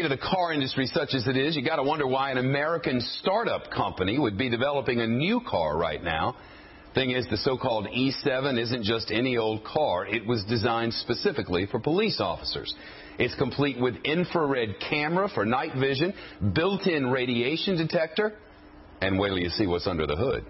To the car industry such as it is, you got to wonder why an American startup company would be developing a new car right now. Thing is, the so-called E7 isn't just any old car. It was designed specifically for police officers. It's complete with infrared camera for night vision, built-in radiation detector, and wait till you see what's under the hood.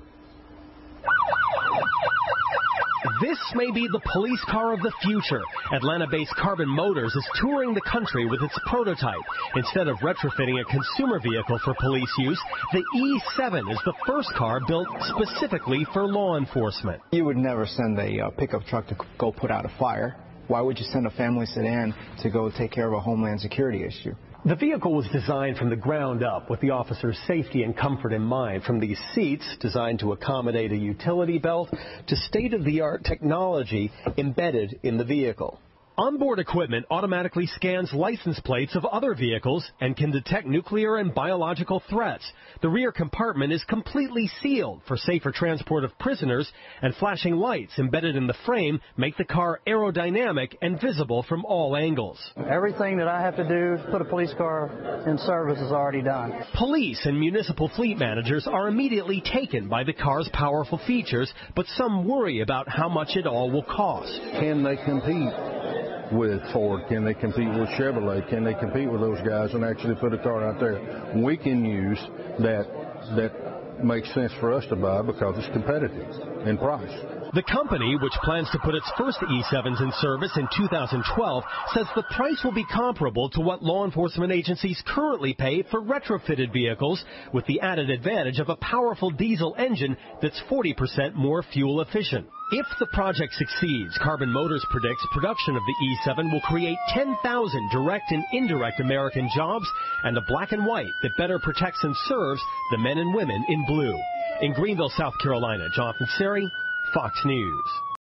This may be the police car of the future. Atlanta-based Carbon Motors is touring the country with its prototype. Instead of retrofitting a consumer vehicle for police use, the E7 is the first car built specifically for law enforcement. You would never send a uh, pickup truck to go put out a fire. Why would you send a family sedan to go take care of a homeland security issue? The vehicle was designed from the ground up with the officer's safety and comfort in mind. From these seats, designed to accommodate a utility belt, to state-of-the-art technology embedded in the vehicle. Onboard equipment automatically scans license plates of other vehicles and can detect nuclear and biological threats. The rear compartment is completely sealed for safer transport of prisoners, and flashing lights embedded in the frame make the car aerodynamic and visible from all angles. Everything that I have to do to put a police car in service is already done. Police and municipal fleet managers are immediately taken by the car's powerful features, but some worry about how much it all will cost. Can they compete? With Ford? Can they compete with Chevrolet? Can they compete with those guys and actually put a car out there we can use that that makes sense for us to buy because it's competitive in price? The company, which plans to put its first E7s in service in 2012, says the price will be comparable to what law enforcement agencies currently pay for retrofitted vehicles, with the added advantage of a powerful diesel engine that's 40% more fuel efficient. If the project succeeds, Carbon Motors predicts production of the E7 will create 10,000 direct and indirect American jobs and a black and white that better protects and serves the men and women in blue. In Greenville, South Carolina, Jonathan Serrie, Fox News.